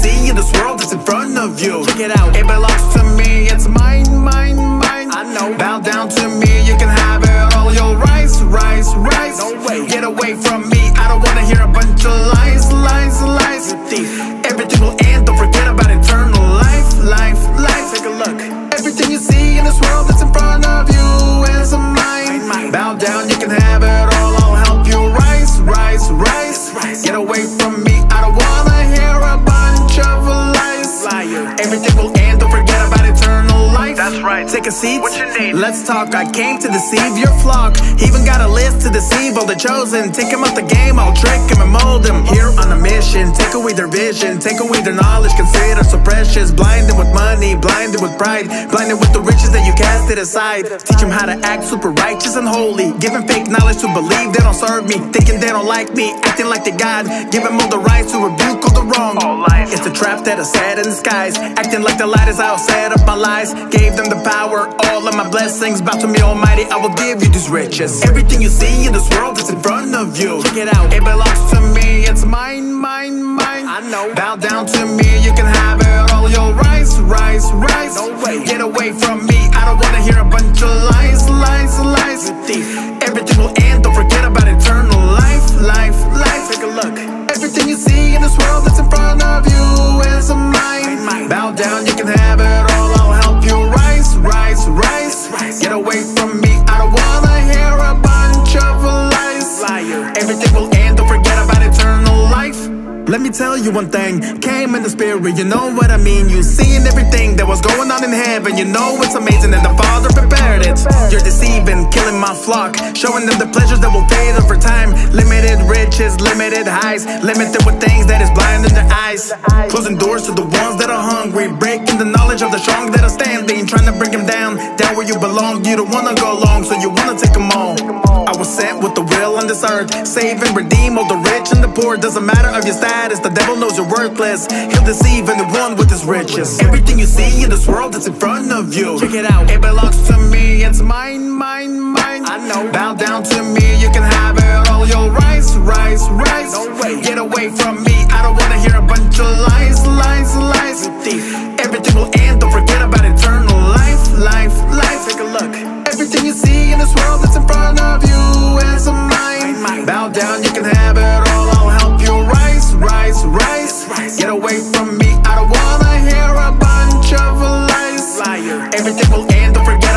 this world that's in front of you. Check it out. It belongs to me, it's mine, mine, mine. I know. Bow down to me, Everything will end. Don't forget about eternal life. That's right. Take a seat. What's your name? Let's talk. I came to deceive your flock. Even got a list to deceive all the chosen. Take him out the game. I'll trick him and mold him. Here on a mission. Take away their vision. Take away their knowledge. Consider so precious. Blind them with money. Blind them with pride. Blinded with the riches that you casted aside. Teach them how to act super righteous and holy. Giving fake knowledge to believe they don't serve me. Thinking they don't like me. Acting like they God. Give them all the right to rebuke all the wrong. It's a trap that I set in the skies. Acting like the light is out, set up my lies. Gave them the power, all of my blessings. Bow to me, Almighty, I will give you these riches. Everything you see in this world is in front of you. Check it out. It belongs to me, rise. Get away from me, I don't wanna hear a bunch of lies, lies, lies. Everything will end, don't forget about eternal life, life, life. Take a look. Everything you see in this world that's in front of you is mine. Mine. Bow down, you can have it all. I'll help you rise, rise, rise. rise. Get away from Let me tell you one thing, came in the spirit, you know what I mean. You seeing everything that was going on in heaven, you know it's amazing that the Father prepared it. You're deceiving, killing my flock, showing them the pleasures that will fade over time. Limited riches, limited highs, limited with things that is blind in their eyes. Closing doors to the ones that are hungry, breaking the knowledge of the strong that are standing, trying to bring them down, down where you belong. You don't wanna go along, so you wanna take them this earth. Save and redeem all the rich and the poor. Doesn't matter of your status, the devil knows you're worthless. He'll deceive anyone with his riches. Everything you see in this world that's in front of you. Check it out. It belongs to me, it's mine, mine, mine. I know. Bow down to me, you can have it all. Your rights, rise, rise. No way. Get away from me. away from me I don't wanna hear a bunch of lies Liar. Everything will end, don't forget